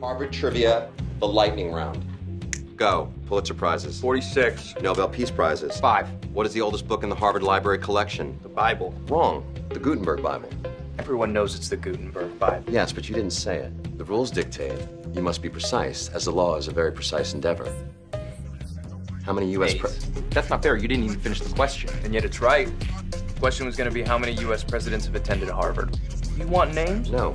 Harvard Trivia, the lightning round. Go. Pulitzer Prizes. 46. Nobel Peace Prizes. Five. What is the oldest book in the Harvard Library collection? The Bible. Wrong. The Gutenberg Bible. Everyone knows it's the Gutenberg Bible. Yes, but you didn't say it. The rules dictate you must be precise, as the law is a very precise endeavor. How many U.S. Eight. That's not fair. You didn't even finish the question. And yet it's right. The question was going to be how many U.S. presidents have attended Harvard. You want names? No,